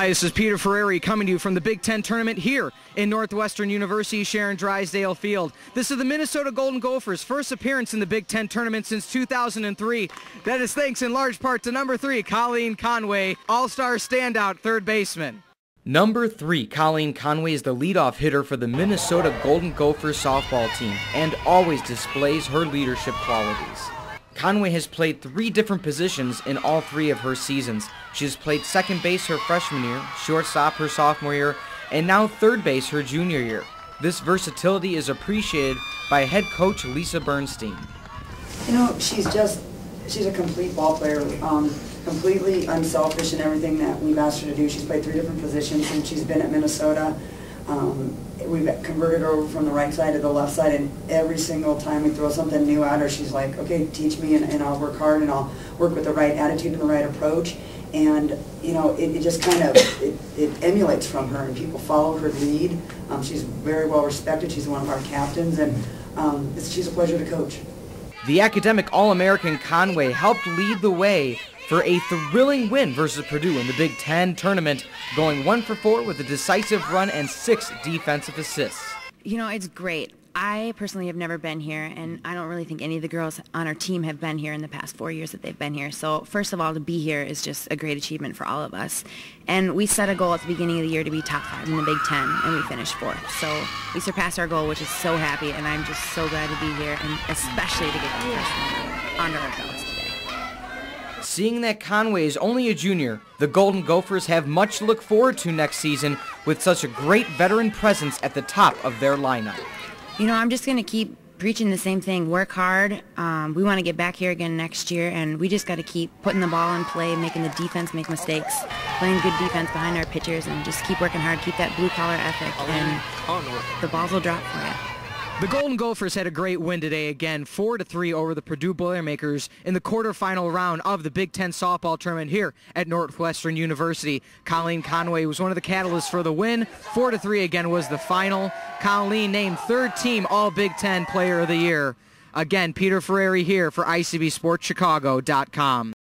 Hi, this is Peter Ferreri coming to you from the Big Ten tournament here in Northwestern University Sharon Drysdale Field. This is the Minnesota Golden Gophers' first appearance in the Big Ten tournament since 2003. That is thanks in large part to number three, Colleen Conway, all-star standout third baseman. Number three, Colleen Conway is the leadoff hitter for the Minnesota Golden Gophers softball team and always displays her leadership qualities. Conway has played three different positions in all three of her seasons. She has played second base her freshman year, shortstop her sophomore year, and now third base her junior year. This versatility is appreciated by head coach Lisa Bernstein. You know, she's just, she's a complete ball player, um, completely unselfish in everything that we've asked her to do. She's played three different positions since she's been at Minnesota. Um, we've converted her over from the right side to the left side, and every single time we throw something new at her, she's like, okay, teach me, and, and I'll work hard, and I'll work with the right attitude and the right approach. And, you know, it, it just kind of, it, it, emulates from her, and people follow her lead. Um, she's very well respected. She's one of our captains, and um, she's a pleasure to coach. The academic All-American Conway helped lead the way for a thrilling win versus Purdue in the Big Ten tournament, going one for four with a decisive run and six defensive assists. You know, it's great. I personally have never been here, and I don't really think any of the girls on our team have been here in the past four years that they've been here. So first of all, to be here is just a great achievement for all of us. And we set a goal at the beginning of the year to be top five in the Big Ten, and we finished fourth. So we surpassed our goal, which is so happy, and I'm just so glad to be here, and especially to get the one under our belts. Seeing that Conway is only a junior, the Golden Gophers have much to look forward to next season with such a great veteran presence at the top of their lineup. You know, I'm just going to keep preaching the same thing. Work hard. Um, we want to get back here again next year, and we just got to keep putting the ball in play, making the defense make mistakes, playing good defense behind our pitchers, and just keep working hard, keep that blue-collar ethic, and the balls will drop for you. The Golden Gophers had a great win today again, 4-3 over the Purdue Boilermakers in the quarterfinal round of the Big Ten softball tournament here at Northwestern University. Colleen Conway was one of the catalysts for the win. 4-3 again was the final. Colleen named third team All Big Ten Player of the Year. Again, Peter Ferreri here for ICBSportsChicago.com.